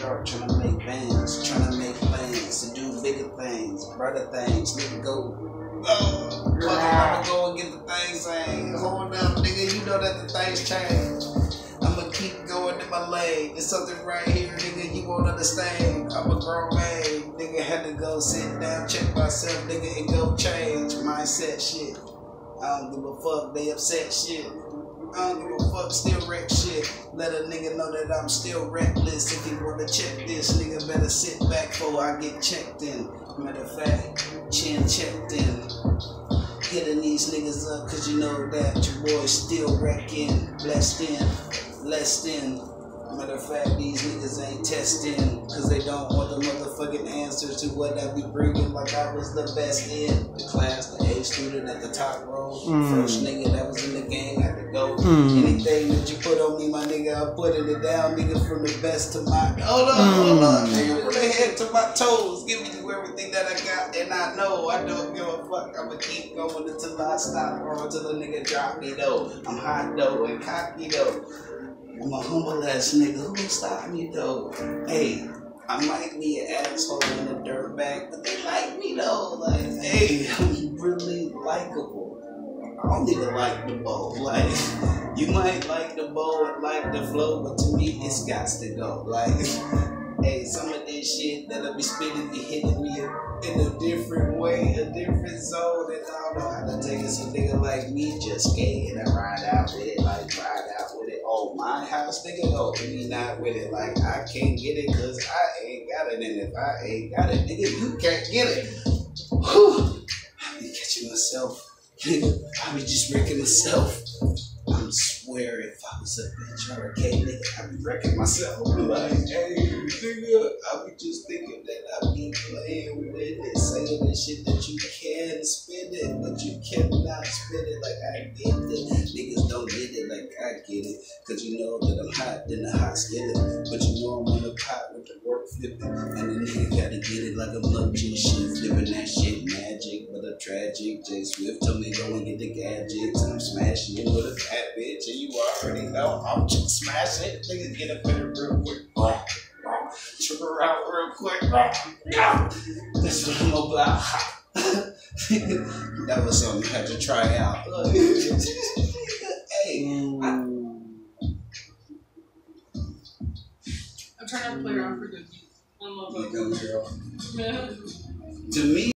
dark, trying to make bands, trying to make plans, to do bigger things, brighter things. Nigga, go. Oh, fuck it, I'ma go and get the things ain't. Hold up, nigga, you know that the things change. I'ma keep going to my lane. There's something right here, nigga, you won't understand. I'm a grown man, nigga, had to go sit down, check myself, nigga, and go change mindset shit. I don't give a fuck, they upset shit. I don't give a fuck, still wreck shit. Let a nigga know that I'm still reckless. If you wanna check this, nigga better sit back before I get checked in. Matter of fact, chin checked in. Hitting these niggas up, cause you know that your boy's still wrecking. Blessed in, blessed in. Matter of fact, these niggas ain't testing, cause they don't want the motherfucking answers to what I be bringing. Like I was the best in the class, the A student at the top row. Mm. First nigga that was in the gang, I go. Anything that you put on me, my nigga, I'm putting it down, nigga, from the best to my. Hold up, mm. hold up, nigga, from the head to my toes, giving you everything that I got, and I know I don't give a fuck. I'ma keep going until I stop, or until the nigga drop me though. I'm hot though and cocky though. I'm a humble ass nigga. Who can stop me though? Hey, I might be an asshole and a dirtbag, but they like me though. Like, hey, I'm really likable. I don't even like the bow. Like, you might like the bow and like the flow, but to me, it's got to go. Like, hey, some of this shit that I be spitting be hitting me in a different way, a different zone, and I don't know how to take it. So nigga like me just skating and ride out with it, like ride out with it. Oh, my house, nigga, no, me not with it. Like I can't get it cause I ain't got it, and if I ain't got it, nigga, you can't get it. Whew. I be catching myself. I be just wrecking myself. I'm swear if I was a bitch or a gay nigga, I'd be wrecking myself. Like, hey, nigga, I be just thinking that I be playing with it, saying the shit that you can spin it, but you cannot spin it like I get it. Niggas don't get it like I get it, cause you know that I'm hot than a hot skillet. But you know I'm on the pot with the work flipping, and the nigga gotta get it like a luncheon shit, tragic. Jay Swift told me go and get the gadgets, and I'm smashing it with a fat bitch, and you already know I'm just smashing it. Nigga, get up in it real quick. Trip around real quick. That's what I'm about. that was something I had to try out. hey, I'm trying to play around for good. I don't know you about go, girl. To me,